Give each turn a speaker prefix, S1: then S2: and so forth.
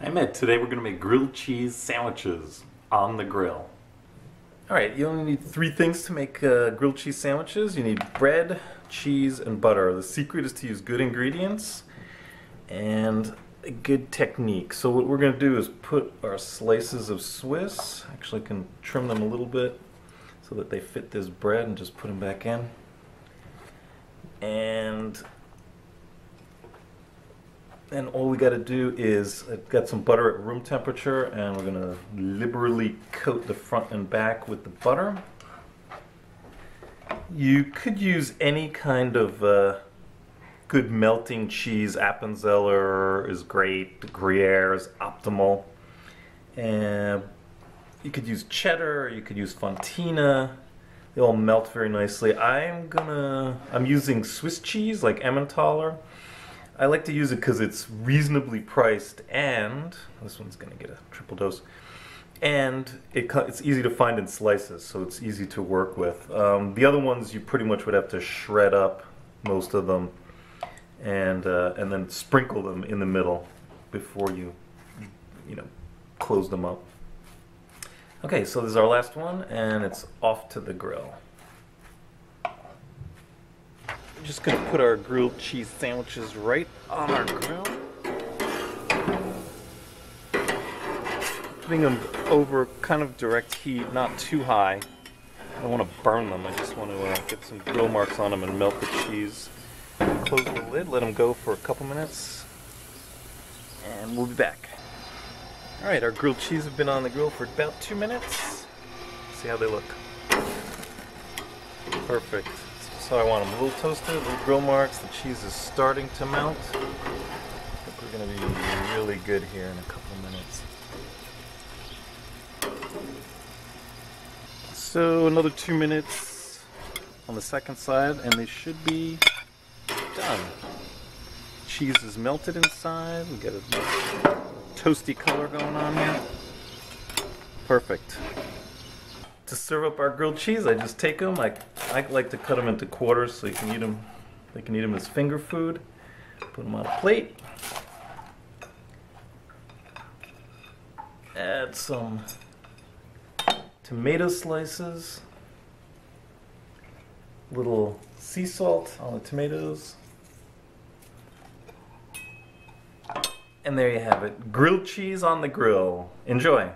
S1: I'm Ed. Today we're going to make grilled cheese sandwiches on the grill.
S2: Alright, you only need three things to make uh, grilled cheese sandwiches. You need bread, cheese, and butter. The secret is to use good ingredients and a good technique. So what we're going to do is put our slices of Swiss, actually I can trim them a little bit so that they fit this bread and just put them back in. And then all we got to do is I've got some butter at room temperature and we're going to liberally coat the front and back with the butter. You could use any kind of uh, good melting cheese. Appenzeller is great. Gruyere is optimal. And you could use cheddar. You could use Fontina. They all melt very nicely. I'm gonna. I'm using Swiss cheese like Emmentaler. I like to use it because it's reasonably priced and this one's gonna get a triple dose. And it, it's easy to find in slices, so it's easy to work with. Um, the other ones you pretty much would have to shred up most of them and uh, and then sprinkle them in the middle before you you know close them up. Okay, so this is our last one, and it's off to the grill. We're just gonna put our grilled cheese sandwiches right on our grill. Putting them over kind of direct heat, not too high. I don't want to burn them. I just want to uh, get some grill marks on them and melt the cheese. Close the lid, let them go for a couple minutes, and we'll be back. All right, our grilled cheese have been on the grill for about two minutes. See how they look. Perfect. So I want them a little toasted, little grill marks. The cheese is starting to melt. I think we're gonna be really good here in a couple minutes. So another two minutes on the second side, and they should be done. Cheese is melted inside. We got a toasty color going on here. Perfect. To serve up our grilled cheese, I just take them. I, I like to cut them into quarters so you can eat them. They can eat them as finger food. Put them on a plate. Add some tomato slices. Little sea salt on the tomatoes. And there you have it. Grilled cheese on the grill. Enjoy.